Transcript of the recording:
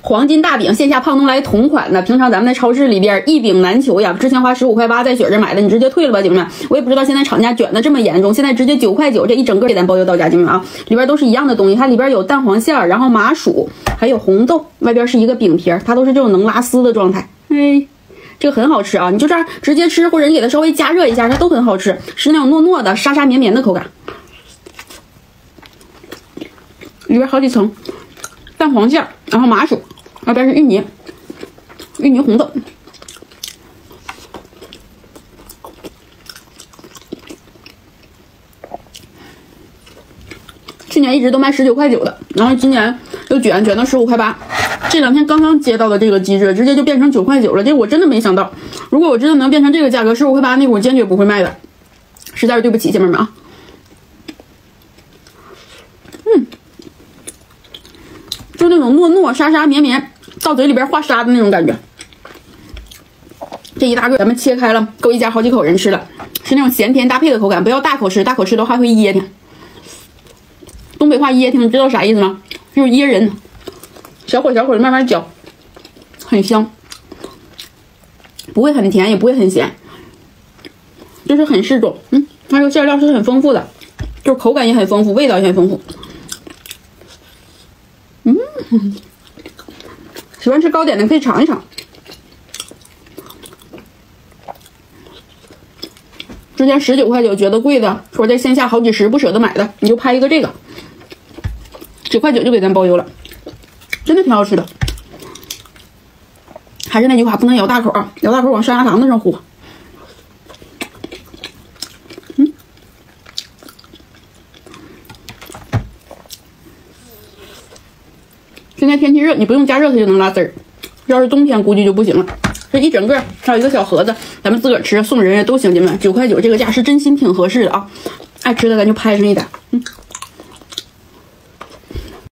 黄金大饼，线下胖东来同款的，平常咱们在超市里边一饼难求呀。之前花十五块八在雪这买的，你直接退了吧，姐妹们。我也不知道现在厂家卷的这么严重，现在直接九块九这一整个给咱包邮到家，姐妹们啊，里边都是一样的东西，它里边有蛋黄馅儿，然后麻薯，还有红豆，外边是一个饼皮儿，它都是这种能拉丝的状态。哎，这个很好吃啊，你就这样直接吃，或者你给它稍微加热一下，它都很好吃，是那种糯糯的、沙沙绵绵的口感。里边好几层蛋黄馅，然后麻薯，外边是芋泥，芋泥红豆。去年一直都卖十九块九的，然后今年又卷卷到十五块八。这两天刚刚接到的这个机制，直接就变成九块九了。这我真的没想到，如果我真的能变成这个价格，十五块八，那我坚决不会卖的。实在是对不起姐妹们啊。就那种糯糯、沙沙、绵绵，到嘴里边化沙的那种感觉。这一大个咱们切开了，够一家好几口人吃了，是那种咸甜搭配的口感，不要大口吃，大口吃的话会噎挺。东北话噎挺，你知道啥意思吗？就是噎人。小火小火的慢慢嚼，很香，不会很甜，也不会很咸，就是很适中。嗯，它这个馅料是很丰富的，就是口感也很丰富，味道也很丰富。嗯，喜欢吃糕点的可以尝一尝。之前十九块九觉得贵的，说在线下好几十不舍得买的，你就拍一个这个，九块九就给咱包邮了。真的挺好吃的，还是那句话，不能咬大口啊，咬大口往山楂糖子上呼。现在天气热，你不用加热它就能拉丝儿，要是冬天估计就不行了。这一整个还有一个小盒子，咱们自个儿吃送人也都行，姐妹们，九块九这个价是真心挺合适的啊，爱吃的咱就拍上一点。